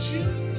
you.